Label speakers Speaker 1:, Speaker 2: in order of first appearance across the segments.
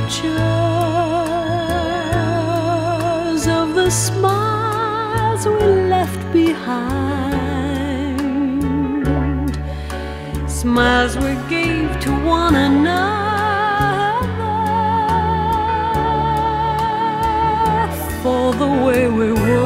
Speaker 1: pictures of the smiles we left behind, smiles we gave to one another for the way we were.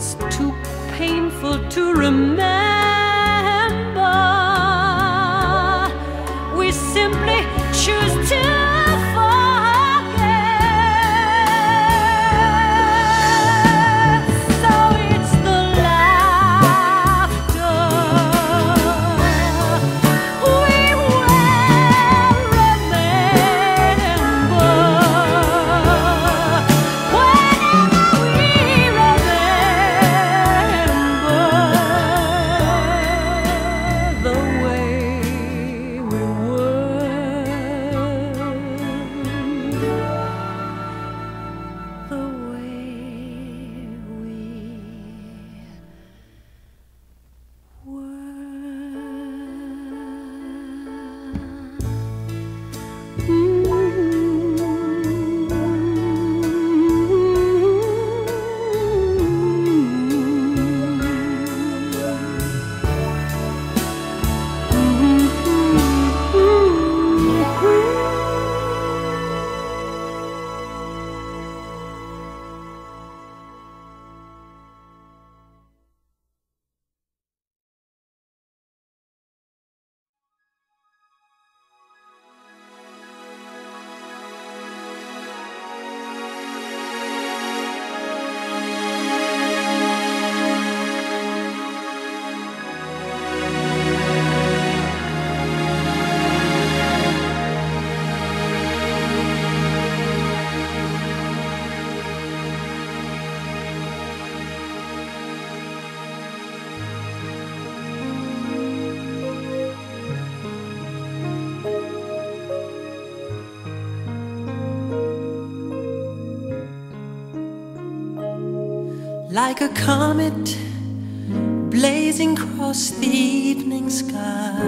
Speaker 1: What's too painful to remember. We simply choose to
Speaker 2: like a comet blazing across the evening sky.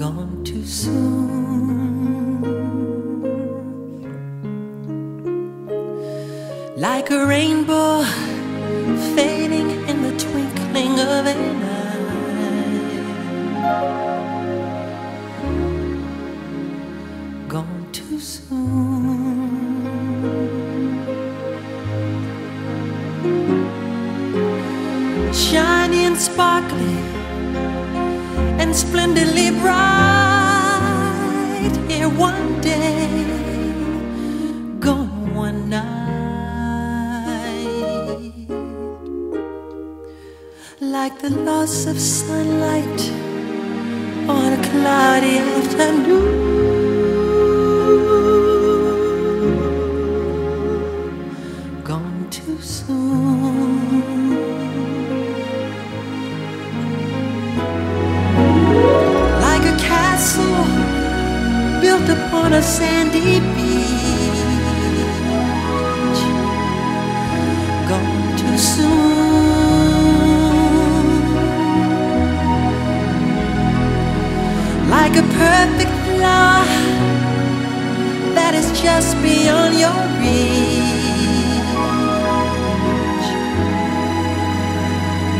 Speaker 2: Gone too soon, like a rainbow shiny and sparkly and splendidly bright. Here one day gone one night. Like the loss of sunlight on a cloudy afternoon sandy beach. Gone too soon, like a perfect flower that is just beyond your reach.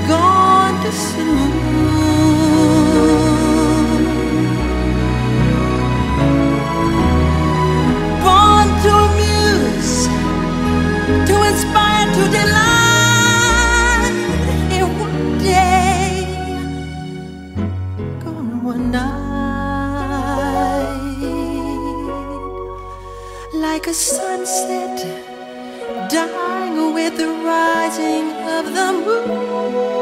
Speaker 2: Gone too soon. like a sunset dying with the
Speaker 1: rising of the moon.